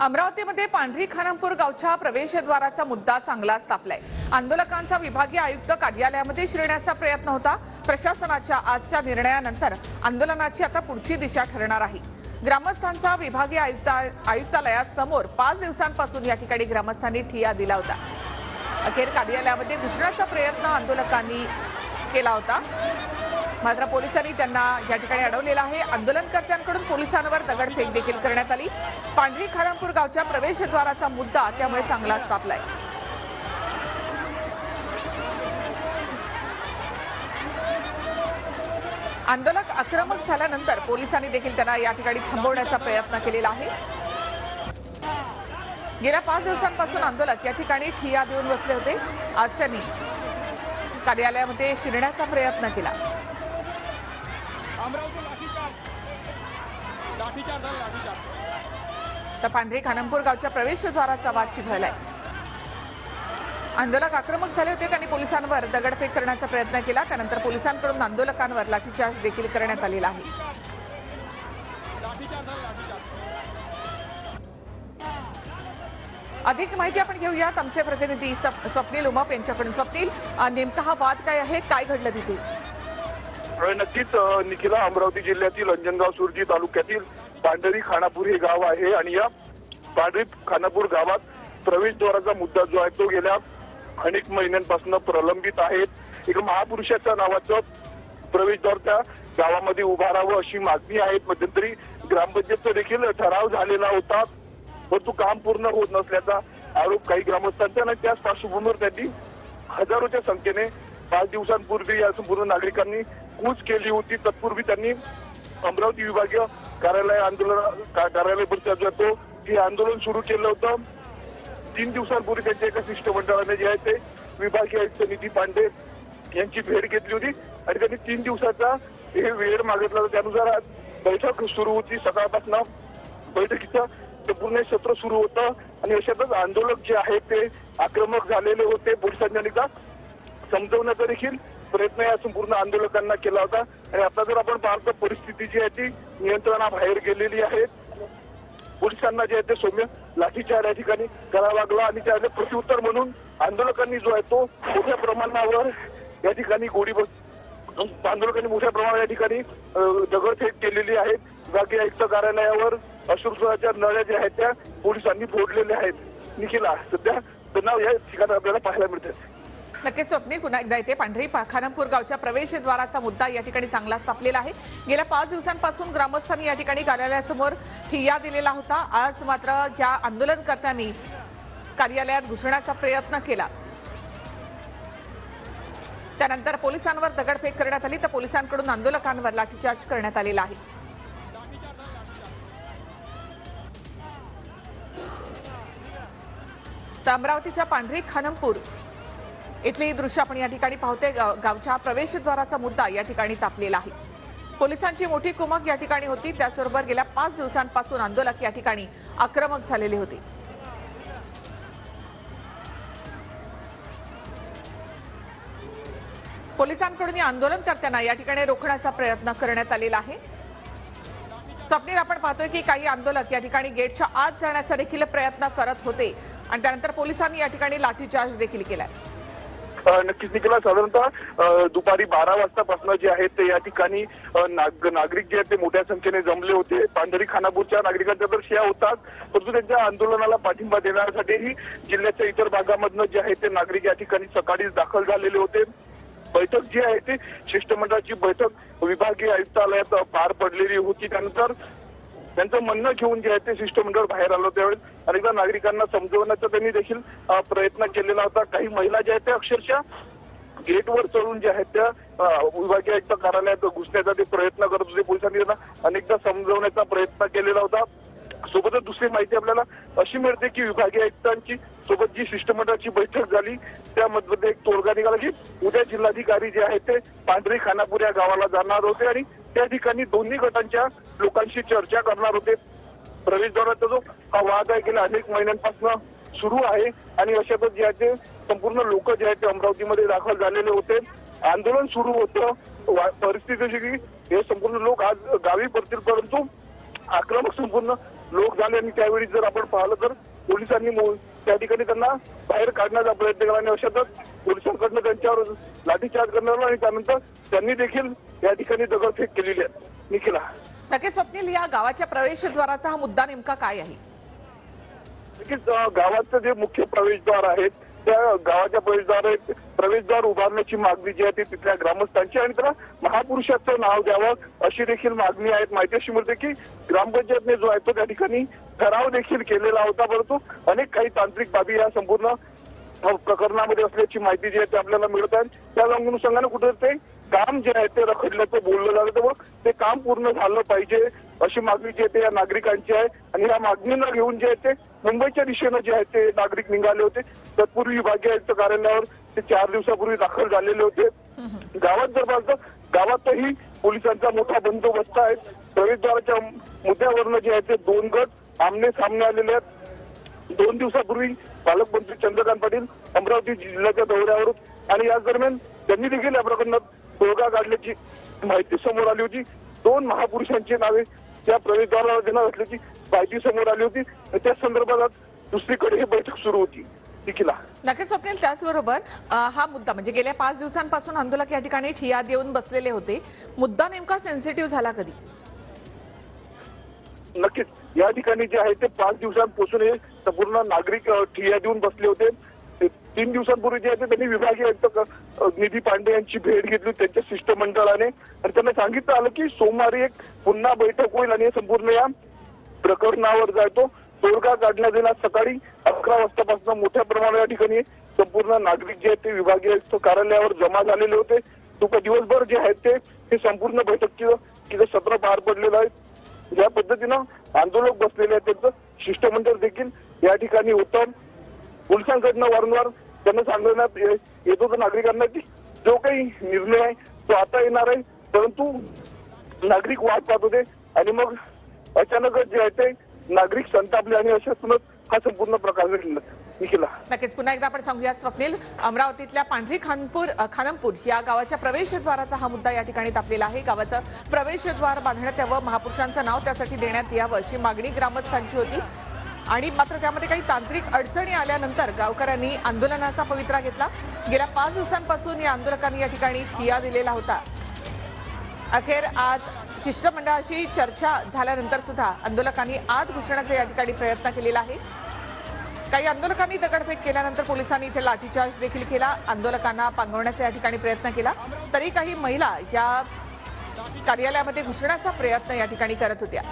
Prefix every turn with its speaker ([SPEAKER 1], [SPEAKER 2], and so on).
[SPEAKER 1] अमरावतीमध्ये पांढरी खानापूर गावच्या प्रवेशद्वाराचा मुद्दा चांगलाच तापलाय आंदोलकांचा विभागीय आयुक्त कार्यालयामध्ये शिरण्याचा प्रयत्न होता. प्रशासनाच्या आजच्या निर्णयानंतर आंदोलनाची आता पुढची दिशा ठरणार आहे. ग्रामस्थांचा विभागीय आयुक्त आयुक्तालयासमोर पाच दिवसांपासून या ठिकाणी ग्रामस्थांनी ठिया दिला होता. अखेर कार्यालयामध्ये घुसण्याचा प्रयत्न आंदोलकांनी केला होता. मात्र पोलिसांनी त्यांना या ठिकाणी अडवलेलं आहे. आंदोलनकर्त्यांकडून पोलिसांवर दगडफेक देखील करण्यात आली. पांढरी खारामपूर गावच्या प्रवेशद्वाराचा मुद्दा त्यामुळे चांगलाच तापलाय आंदोलक आक्रमक झाल्यानंतर पोलिसांनी देखील त्यांना या ठिकाणी थांबवण्याचा प्रयत्न केलेला आहे. गेल्या पाच दिवसांपासून आंदोलक या ठिकाणी ठिया देऊन बसले होते. आज त्यांनी कार्यालयामध्ये शिरण्याचा प्रयत्न केला. तर पांढरी खानमपूर गावच्या प्रवेशद्वाराचा वाद चिघळलाय आंदोलक आक्रमक झाले होते त्यांनी पोलिसांवर दगडफेक करण्याचा प्रयत्न केला. त्यानंतर पोलिसांकडून आंदोलकांवर लाठीचार्ज देखील करण्यात आलेला आहे. अधिक माहिती आपण घेऊयात. आमचे प्रतिनिधी स्वप्नील उमाप यांच्याकडून. स्वप्नील नेमका हा वाद काय आहे? काय घडलं तिथे?
[SPEAKER 2] नक्कीच निखिला अमरावती जिल्ह्यातील अंजनगाव सुरजी तालुक्यातील पांढरी खानापूर हे गाव आहे आणि या पांढरी खानापूर गावात प्रवेशद्वाराचा मुद्दा जो आहे तो गेल्या अनेक महिन्यांपासून प्रलंबित आहे. एका महापुरुषाच्या नावाचं प्रवेशद्वार त्या गावामध्ये उभारावं अशी मागणी आहे. मध्यंतरी ग्रामपंचायतचा देखील ठराव झालेला होता. परंतु काम पूर्ण होत नसल्याचा आरोप काही ग्रामस्थांचा आणि त्याच पार्श्वभूमीवर त्यांनी हजारोच्या संख्येने पाच दिवसांपूर्वी या संपूर्ण नागरिकांनी कूच केली होती. तत्पूर्वी त्यांनी अमरावती विभागीय कार्यालय आंदोलन कार्यालय परिसर जातो. आहे आंदोलन सुरू केलं होतं. तीन दिवसांपूर्वी त्यांच्या एका शिष्टमंडळाने जे आहे ते विभागीय आयुक्त निधी पांडे यांची भेट घेतली होती. आणि त्यांनी तीन दिवसाचा हे वेळ मागितला. होता त्यानुसार आज बैठक सुरू होती. सकाळपासून बैठकीचं संपूर्ण हे सत्र सुरू होतं. आणि अशातच आंदोलक जे आहेत ते आक्रमक झालेले होते. पोलिसांनी अनेकदा समजवण्याचा देखील प्रयत्न या संपूर्ण आंदोलकांना केला होता. आणि आता जर आपण पाहतो परिस्थिती जी आहे ती नियंत्रणाबाहेर गेलेली आहे. पोलिसांना जे आहे ते सौम्य लाठीचार या ठिकाणी करावा लागला आणि त्याचे प्रत्युत्तर म्हणून आंदोलकांनी जो आहे तो मोठ्या प्रमाणावर या ठिकाणी गोळी आंदोलकांनी मोठ्या प्रमाणात या ठिकाणी दगडफेक केलेली आहे. विभागीय आयुक्त कार्यालयावर अश्रुसुराच्या नळ्या ज्या आहेत त्या पोलिसांनी फोडलेल्या आहेत. निखिला सध्या तणाव या ठिकाणी आपल्याला पाहायला मिळतात
[SPEAKER 1] नक्कीच स्वप्नील पुन्हा एकदा येते पांढरी खानमपूर खानापूर गावच्या प्रवेशद्वाराचा मुद्दा या ठिकाणी चांगला स्थापलेला आहे. गेल्या पाच दिवसांपासून ग्रामस्थांनी या ठिकाणी कार्यालयासमोर ठिय्या दिलेला होता. आज मात्र या आंदोलनकर्त्यांनी कार्यालयात घुसण्याचा प्रयत्न केला. त्यानंतर पोलिसांवर दगडफेक करण्यात आली. तर पोलिसांकडून आंदोलकांवर लाठीचार्ज करण्यात आलेला आहे. तर अमरावतीच्या पांढरी खानमपूर इथली दृश्य आपण या ठिकाणी पाहतोय. गावच्या प्रवेशद्वाराचा मुद्दा या ठिकाणी तापलेला आहे. पोलिसांची मोठी कुमक या ठिकाणी होती. त्याचबरोबर गेल्या पाच दिवसांपासून आंदोलक या ठिकाणी आक्रमक झालेले होते. पोलिसांकडून या आंदोलनकर्त्यांना या ठिकाणी रोखण्याचा प्रयत्न करण्यात आलेला आहे. स्वप्नील आपण पाहतोय की काही आंदोलक या ठिकाणी गेटच्या आत जाण्याचा देखील प्रयत्न करत होते. आणि त्यानंतर पोलिसांनी या ठिकाणी लाठीचार्ज देखील केलाय.
[SPEAKER 2] आहे नक्कीच. निघाला साधारणतः दुपारी बारा वाजतापासून जे आहेत ते या ठिकाणी नाग- नागरिक जे आहेत ते मोठ्या संख्येने जमले होते. पांढरी खानापूरच्या नागरिकांच्या तर शिया होतात परंतु त्यांच्या आंदोलनाला पाठिंबा देण्यासाठीही जिल्ह्याच्या इतर भागामधनं जे आहे ते नागरिक या ठिकाणी सकाळीच दाखल झालेले होते. बैठक जी आहे ती शिष्टमंडळाची बैठक विभागीय आयुक्तालयात पार पडलेली होती. त्यानंतर त्यांचं म्हणणं घेऊन जे आहे ते शिष्टमंडळ बाहेर आलं त्यावेळेस अनेकदा नागरिकांना समजवण्याचा त्यांनी देखील प्रयत्न केलेला होता. काही महिला ज्या आहेत त्या अक्षरशः गेटवर चढून जे आहेत त्या विभागीय आयुक्त कार्यालयात घुसण्याचा ते प्रयत्न करत होते पोलिसांनी त्यांना अनेकदा समजवण्याचा प्रयत्न केलेला होता. सोबतच दुसरी माहिती आपल्याला अशी मिळते की विभागीय आयुक्तांची सोबत जी शिष्टमंडळाची बैठक झाली त्यामध्ये एक तोडगा निघाला की उद्या जिल्हाधिकारी जे आहेत ते पांढरी खानापूर या गावाला जाणार होते आणि त्या ठिकाणी दोन्ही गटांच्या लोकांशी चर्चा करणार होते. प्रवेशद्वाराचा जो हा वाद आहे गेल्या अनेक महिन्यांपासून सुरू आहे आणि अशातच जे आहे ते संपूर्ण लोक जे आहेत ते अमरावतीमध्ये दाखल झालेले होते. आंदोलन सुरू होतं. परिस्थिती अशी की हे संपूर्ण लोक आज गावी परतील परंतु आक्रमक संपूर्ण लोक झाले आणि त्यावेळी जर आपण पाहिलं तर पोलिसांनी मो- त्या ठिकाणी त्यांना बाहेर काढण्याचा प्रयत्न केला आणि अशातच पोलिसांकडनं त्यांच्यावर लाठीचार्ज करण्यात आला आणि त्यानंतर त्यांनी देखील या ठिकाणी दगडफेक केलेली आहे. निखिला.
[SPEAKER 1] नक्कीच स्वप्नील या गावाच्या प्रवेशद्वाराचा हा मुद्दा नेमका काय आहे?
[SPEAKER 2] नक्कीच गावाचं जे मुख्य प्रवेशद्वार आहेत त्या गावाच्या प्रवेशद्वार प्रवेशद्वार उभारण्याची मागणी जी आहे ती तिथल्या ग्रामस्थांची आणि त्याला महापुरुषाचं नाव द्यावं अशी देखील मागणी आहे. माहिती अशी मिळते की ग्रामपंचायतने जो आहे तो त्या ठिकाणी ठराव देखील केलेला होता परंतु अनेक काही तांत्रिक बाबी या संपूर्ण प्रकरणामध्ये असल्याची माहिती जी आहे ती आपल्याला मिळत आहे. त्या अनुषंगाने कुठे ते काम जे आहे ते रखडल्याचं बोललं जातं मग ते काम पूर्ण झालं पाहिजे अशी मागणी जी आहे ते या नागरिकांची आहे. आणि या मागणीला घेऊन जे आहे ते मुंबईच्या दिशेनं जे आहे ते नागरिक निघाले होते. तत्पूर्वी विभागीय आयुक्त कार्यालयावर ते चार दिवसापूर्वी दाखल झालेले होते. गावात जर पाहतं गावातही पोलिसांचा मोठा बंदोबस्त आहे. प्रवेशद्वाराच्या मुद्द्यावरनं जे आहे ते दोन गट आमने सामने आलेले आहेत. दोन दिवसापूर्वी पालकमंत्री चंद्रकांत पाटील अमरावती जिल्ह्याच्या दौऱ्यावर आणि याच दरम्यान त्यांनी देखील या प्रकरणात तोडगा काढल्याची माहिती समोर आली होती. दोन महापुरुषांची नावे त्या प्रवेशद्वाराला देण्यात असल्याची माहिती समोर आली होती. त्या संदर्भात दुसरीकडे ही बैठक सुरू होती.
[SPEAKER 1] नक्कीच स्वप्नील त्याचबरोबर हा मुद्दा म्हणजे गेल्या पाच दिवसांपासून आंदोलक या ठिकाणी ठिया देऊन बसलेले होते. मुद्दा नेमका सेन्सिटिव्ह झाला कधी?
[SPEAKER 2] नक्कीच. या ठिकाणी जे आहे ते पाच दिवसांपासून हे संपूर्ण नागरिक अ, ठिय्या देऊन बसले होते. तीन दिवसांपूर्वी जे आहे त्यांनी विभागीय आयुक्त निधी पांडे यांची भेट घेतली त्यांच्या शिष्टमंडळाने. आणि त्यांना सांगितलं आलं की सोमवारी एक पुन्हा बैठक होईल आणि संपूर्ण या प्रकरणावर जातो तोडगा काढण्यात येईल. आज सकाळी अकरा वाजतापासून मोठ्या प्रमाणात या ठिकाणी संपूर्ण नागरिक जे आहेत ते विभागीय आयुक्त कार्यालयावर जमा झालेले होते. दुपार दिवसभर जे आहेत ते हे संपूर्ण बैठकीचं तिथं सत्र पार पडलेलं आहे. ज्या पद्धतीनं आंदोलक बसलेले आहेत त्यांचं शिष्टमंडळ देखील या ठिकाणी होतं. पोलिसांकडनं वारंवार त्यांना सांगण्यात येत होतं नागरिकांना की जो काही निर्णय आहे तो आता येणार आहे. परंतु नागरिक वाट पाहत होते आणि मग अचानकच जे आहे ते नागरिक संतापले आणि अशातूनच हा संपूर्ण प्रकार घडला.
[SPEAKER 1] नक्कीच. पुन्हा एकदा आपण सांगूया स्वप्नील अमरावतीतल्या पांढरी खानपूर खानमपूर या गावाच्या प्रवेशद्वाराचा हा मुद्दा या ठिकाणी तापलेला आहे. गावाचं प्रवेशद्वार बांधण्यात यावं महापुरुषांचं नाव त्यासाठी देण्यात यावं अशी मागणी ग्रामस्थांची होती. आणि मात्र त्यामध्ये काही तांत्रिक अडचणी आल्यानंतर गावकऱ्यांनी आंदोलनाचा पवित्रा घेतला. गेल्या पाच दिवसांपासून या आंदोलकांनी या ठिकाणी ठिया दिलेला होता. अखेर आज शिष्टमंडळाशी चर्चा झाल्यानंतर सुद्धा आंदोलकांनी आत घुसण्याचा या ठिकाणी प्रयत्न केलेला आहे. काही आंदोलकांनी दगडफेक केल्यानंतर पोलिसांनी इथे लाठीचार्ज देखील केला. आंदोलकांना पांगवण्याचा या ठिकाणी प्रयत्न केला. तरी काही महिला या कार्यालयामध्ये घुसण्याचा प्रयत्न या ठिकाणी करत होत्या.